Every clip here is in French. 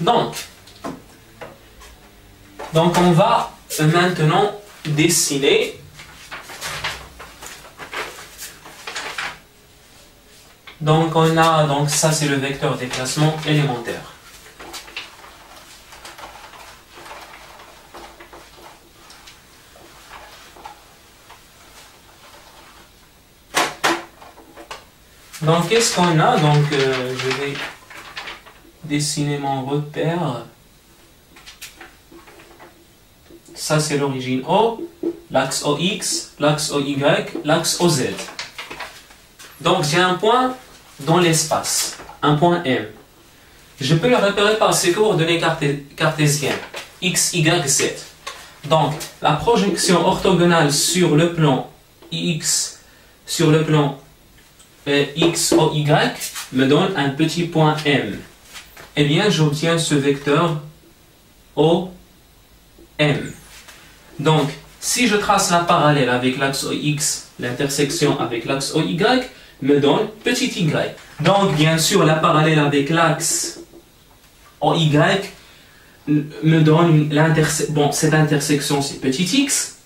Donc, donc on va maintenant dessiner Donc on a donc ça c'est le vecteur déplacement élémentaire. Donc qu'est-ce qu'on a? Donc euh, je vais mon repère. Ça c'est l'origine O, l'axe OX, l'axe OY, l'axe OZ. Donc j'ai un point dans l'espace, un point M. Je peux le repérer par ses coordonnées cartésiennes, x, y, z. Donc, la projection orthogonale sur le plan x, sur le plan euh, me donne un petit point M. Eh bien, j'obtiens ce vecteur O, M. Donc, si je trace la parallèle avec l'axe OX, l'intersection avec l'axe OY, me donne petit y. Donc, bien sûr, la parallèle avec l'axe OY me donne bon, cette intersection, c'est petit x.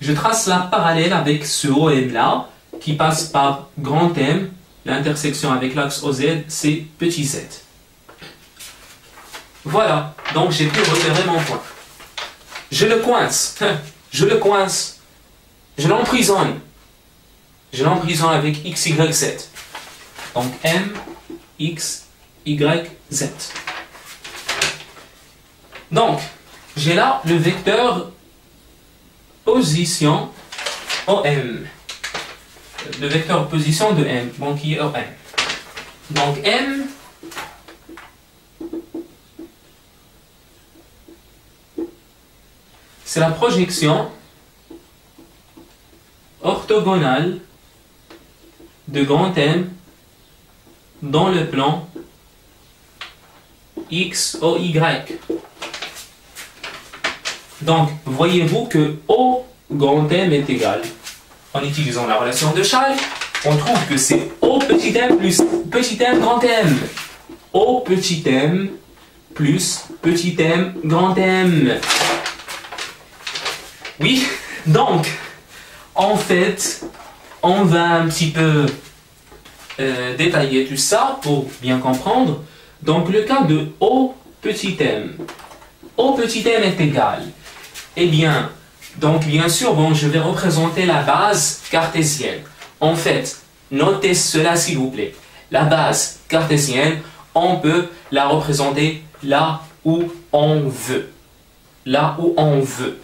Je trace la parallèle avec ce OM là, qui passe par grand M. L'intersection avec l'axe OZ, c'est petit z. Voilà, donc j'ai pu repérer mon point. Je le coince, je le coince, je l'emprisonne je l'emprisonne avec x, y, z. Donc m, x, y, z. Donc, j'ai là le vecteur position OM. Le vecteur position de M, donc qui est OM. Donc M, c'est la projection orthogonale de grand M dans le plan X, O, Y. Donc, voyez-vous que O grand M est égal. En utilisant la relation de Charles, on trouve que c'est O petit m plus petit m grand M. O petit m plus petit m grand M. Oui, donc, en fait, on va un petit peu euh, détailler tout ça pour bien comprendre. Donc le cas de O petit m. O petit m est égal. Eh bien, donc bien sûr, bon, je vais représenter la base cartésienne. En fait, notez cela s'il vous plaît. La base cartésienne, on peut la représenter là où on veut. Là où on veut.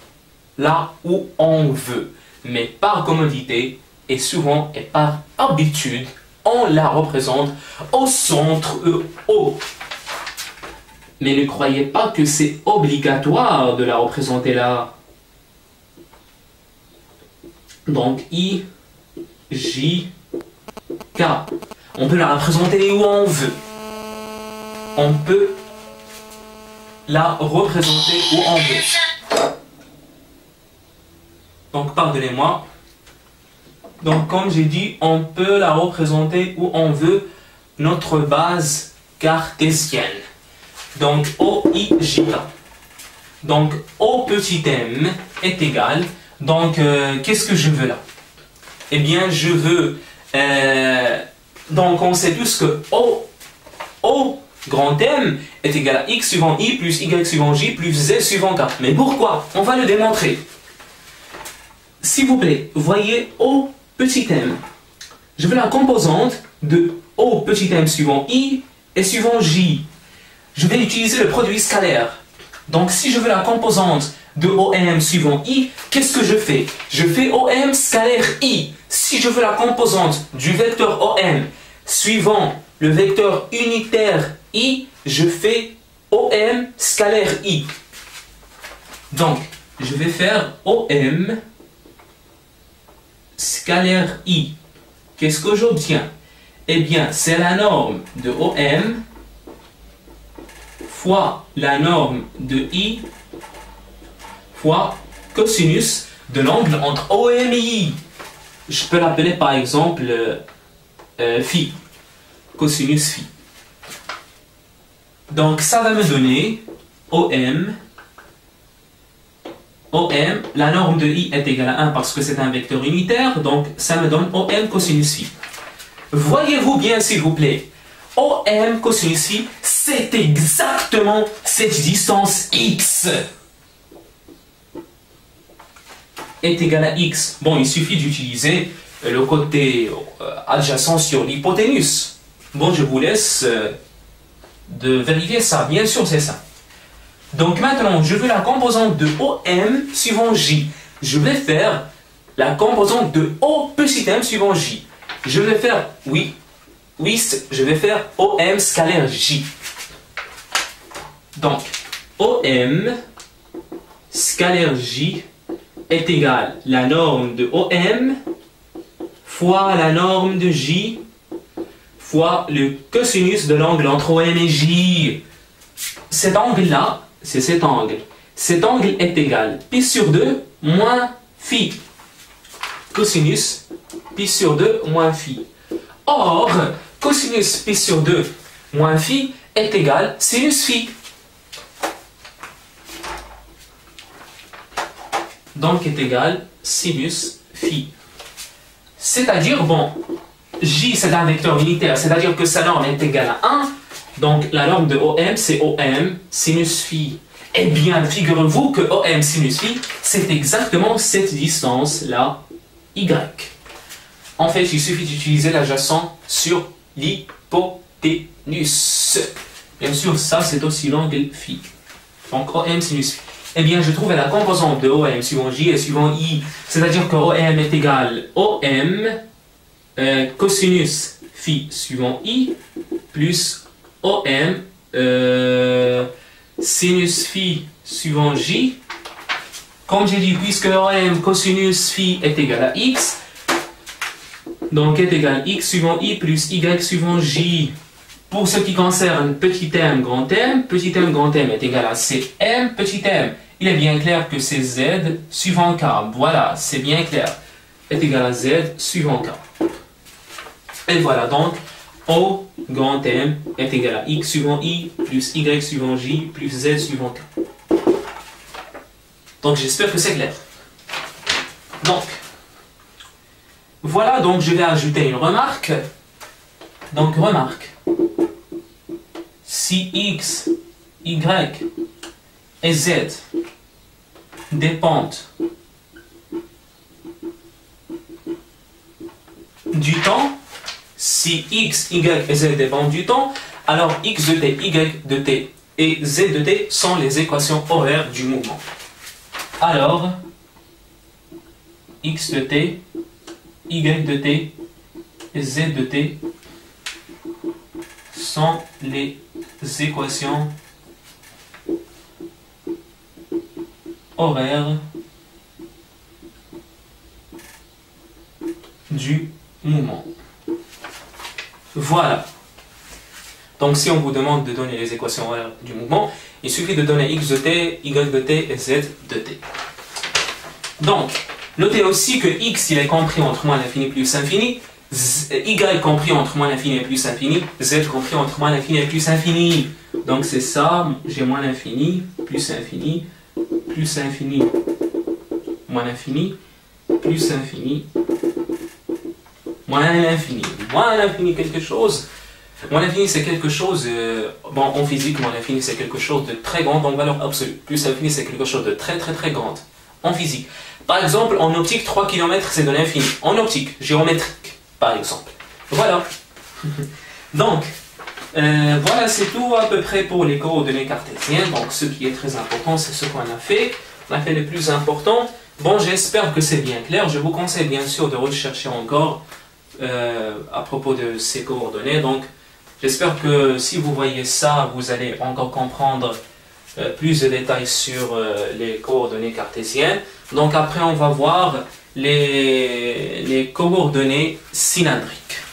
Là où on veut. Mais par commodité, et souvent et par habitude, on la représente au centre E-O. Mais ne croyez pas que c'est obligatoire de la représenter là. Donc I, J, K. On peut la représenter où on veut. On peut la représenter où on veut. Donc pardonnez-moi, donc, comme j'ai dit, on peut la représenter où on veut notre base cartésienne. Donc, OIJ. Donc, O petit m est égal. Donc, euh, qu'est-ce que je veux là? Eh bien, je veux... Euh, donc, on sait tous que O, O grand M est égal à X suivant I plus Y suivant J plus Z suivant K. Mais pourquoi? On va le démontrer. S'il vous plaît, voyez O petit m. Je veux la composante de O petit m suivant I et suivant J. Je vais utiliser le produit scalaire. Donc si je veux la composante de OM suivant I, qu'est-ce que je fais? Je fais OM scalaire I. Si je veux la composante du vecteur OM suivant le vecteur unitaire I, je fais OM scalaire I. Donc, je vais faire OM scalaire i. Qu'est-ce que j'obtiens Eh bien, c'est la norme de OM fois la norme de I fois cosinus de l'angle entre OM et I. Je peux l'appeler par exemple euh, phi, cosinus phi. Donc ça va me donner OM. OM, la norme de I est égale à 1 parce que c'est un vecteur unitaire, donc ça me donne OM cosinus phi. Voyez-vous bien s'il vous plaît, OM cosinus phi, c'est exactement cette distance X est égal à x. Bon, il suffit d'utiliser le côté euh, adjacent sur l'hypoténuse. Bon, je vous laisse euh, de vérifier ça. Bien sûr, c'est ça. Donc maintenant, je veux la composante de OM suivant J. Je vais faire la composante de O petit suivant J. Je vais faire, oui, oui, je vais faire OM scalaire J. Donc, OM scalaire J est égal la norme de OM fois la norme de J fois le cosinus de l'angle entre OM et J. Cet angle-là, c'est cet angle. Cet angle est égal pi sur 2 moins phi. Cosinus pi sur 2 moins phi. Or, cosinus pi sur 2 moins phi est égal sinus phi. donc est égal sinus phi. C'est-à-dire, bon, J c'est un vecteur unitaire, c'est-à-dire que sa norme est égale à 1, donc la norme de OM c'est OM sinus phi. Eh bien, figurez-vous que OM sinus phi, c'est exactement cette distance-là, Y. En fait, il suffit d'utiliser l'adjacent sur l'hypoténuse. Bien sûr, ça c'est aussi l'angle phi. Donc OM sinus phi eh bien, je trouve la composante de OM suivant J et suivant I. C'est-à-dire que OM est égal OM euh, cosinus phi suivant I plus OM euh, sinus phi suivant J. Comme j'ai dit, puisque OM cosinus phi est égal à X, donc est égal X suivant I plus Y suivant J. Pour ce qui concerne petit m, grand m, petit m, grand m est égal à Cm, petit m. Il est bien clair que c'est Z suivant K. Voilà, c'est bien clair. Est égal à Z suivant K. Et voilà, donc, O grand M est égal à X suivant I plus Y suivant J plus Z suivant K. Donc, j'espère que c'est clair. Donc, voilà, donc je vais ajouter une remarque. Donc, remarque si x, y et z dépendent du temps, si x, y et z dépendent du temps, alors x de t, y de t et z de t sont les équations horaires du mouvement. Alors, x de t, y de t et z de t sont les équations horaires du mouvement. Voilà. Donc si on vous demande de donner les équations horaires du mouvement, il suffit de donner x de t, y de t et z de t. Donc, notez aussi que x il est compris entre moins l'infini plus l'infini, y compris entre moins l'infini et plus l'infini, z compris entre moins l'infini et plus l'infini. Donc c'est ça, j'ai moins l'infini, plus l'infini, plus l'infini, moins l'infini, plus l'infini, moins l'infini. Moins l'infini quelque chose. Moins l'infini c'est quelque chose, euh, bon en physique, moins l'infini c'est quelque chose de très grand en valeur absolue. Plus l'infini c'est quelque chose de très très très grand en physique. Par exemple, en optique, 3 km c'est de l'infini. En optique, géométrique par exemple. Voilà. Donc, euh, voilà, c'est tout à peu près pour les coordonnées cartésiennes. Donc, ce qui est très important, c'est ce qu'on a fait. On a fait le plus important. Bon, j'espère que c'est bien clair. Je vous conseille bien sûr de rechercher encore euh, à propos de ces coordonnées. Donc, j'espère que si vous voyez ça, vous allez encore comprendre euh, plus de détails sur les coordonnées cartésiennes. Donc, après, on va voir les, les coordonnées cylindriques.